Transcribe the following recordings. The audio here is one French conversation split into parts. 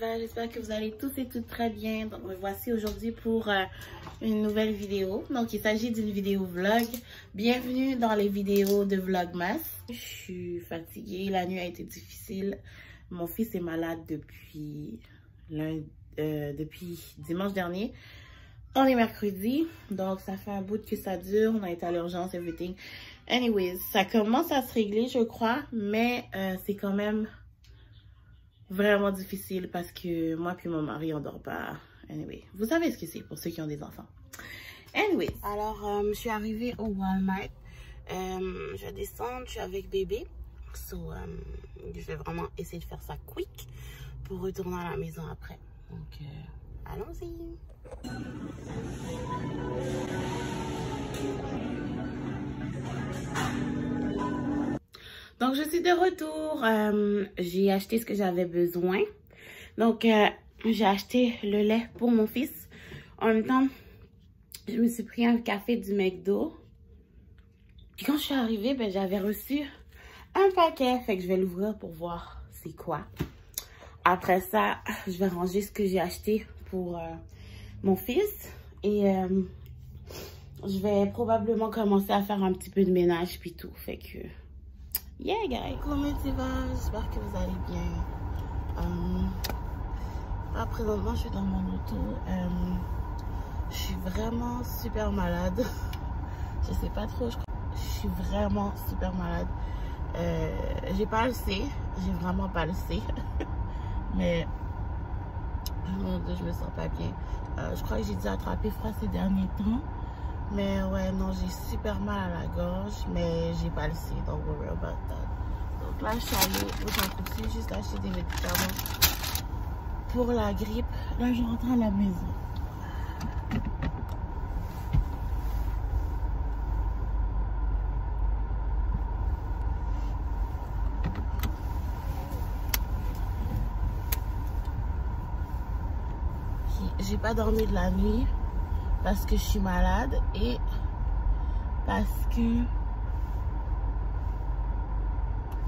J'espère que vous allez tous et toutes très bien. Donc me voici aujourd'hui pour euh, une nouvelle vidéo. Donc il s'agit d'une vidéo vlog. Bienvenue dans les vidéos de Vlogmas. Je suis fatiguée, la nuit a été difficile. Mon fils est malade depuis, lundi, euh, depuis dimanche dernier. On est mercredi, donc ça fait un bout que ça dure. On a été à l'urgence, everything. Anyways, ça commence à se régler, je crois, mais euh, c'est quand même vraiment difficile parce que moi puis mon mari, on dort pas. Anyway, vous savez ce que c'est pour ceux qui ont des enfants. Anyways, alors euh, je suis arrivée au Walmart. Euh, je vais descendre, je suis avec bébé. So, euh, je vais vraiment essayer de faire ça quick pour retourner à la maison après. Donc, allons-y. Donc, je suis de retour. Euh, j'ai acheté ce que j'avais besoin. Donc, euh, j'ai acheté le lait pour mon fils. En même temps, je me suis pris un café du McDo. Puis quand je suis arrivée, ben, j'avais reçu un paquet. Fait que je vais l'ouvrir pour voir c'est quoi. Après ça, je vais ranger ce que j'ai acheté pour euh, mon fils. Et je vais probablement commencer à faire un petit peu de ménage puis tout. Fait que... Yeah, guys! Comment tu vas? J'espère que vous allez bien. Euh, là, présentement, je suis dans mon auto. Euh, je suis vraiment super malade. Je sais pas trop, je, je suis vraiment super malade. Euh, j'ai pas le C. J'ai vraiment pas le C. Mais, je me sens pas bien. Euh, je crois que j'ai dû attraper froid ces derniers temps. Mais ouais, non, j'ai super mal à la gorge, mais j'ai pas le C, don't worry about that. Donc là, je suis allée au Jean juste acheter des médicaments pour la grippe. Là, je rentre à la maison. J'ai pas dormi de la nuit parce que je suis malade et parce que...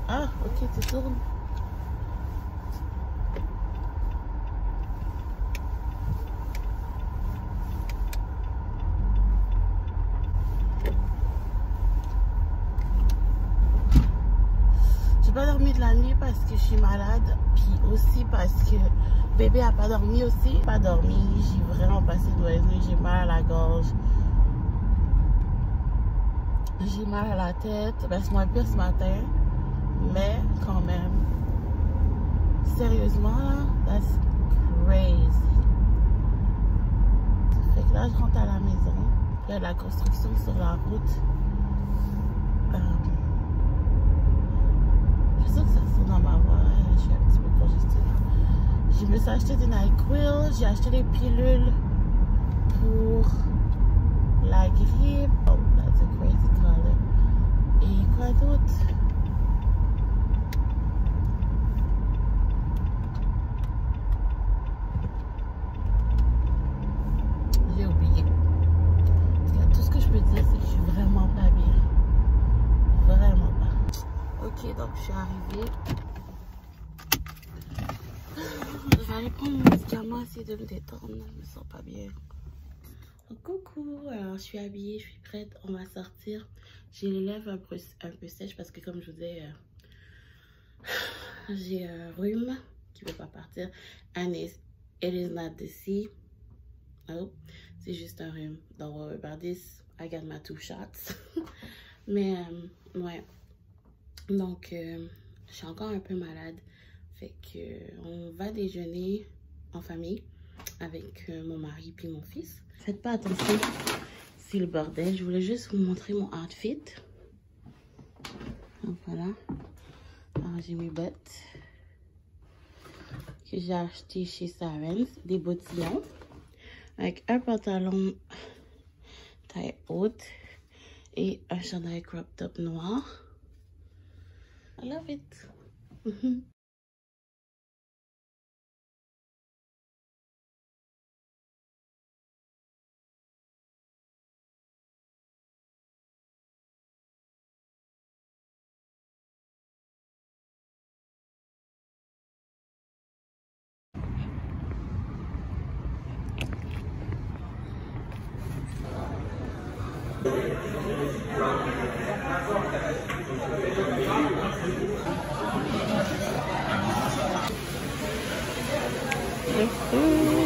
Ah, ok, tu tournes. Pas dormi de la nuit parce que je suis malade, puis aussi parce que bébé a pas dormi aussi. Pas dormi, j'ai vraiment passé une mauvaise nuit, j'ai mal à la gorge. J'ai mal à la tête, ben c'est moins pire ce matin, mais quand même. Sérieusement that's crazy. Fait là je rentre à la maison, il y a de la construction sur la route. Euh, sais que ça sonne dans ma voix, je suis un petit peu congestionnée. Je me suis acheté des NyQuil, j'ai acheté des pilules pour la grippe. Oh, that's a crazy color. Et quoi d'autre? J'ai oublié. Tout ce que je peux dire, c'est que je suis vraiment pas bien. Vraiment pas. Donc je suis arrivée. Je vais aller prendre mon médicament, essayer de me détendre. Je me sens pas bien. Coucou, alors je suis habillée, je suis prête, on va sortir. J'ai les lèvres un peu, un peu sèches parce que comme je vous disais, euh, j'ai un rhume qui ne veut pas partir. And it is not the sea. Oh, c'est juste un rhume. About this. I got my two shots. Mais, euh, ouais. Donc, euh, je suis encore un peu malade. Fait que on va déjeuner en famille avec euh, mon mari puis mon fils. Faites pas attention, c'est le bordel. Je voulais juste vous montrer mon outfit. Donc voilà. Alors j'ai mes bottes que j'ai acheté chez Sarens, des bottillons avec un pantalon taille haute et un chandail crop top noir. I love it. Thank you. Mm-hmm.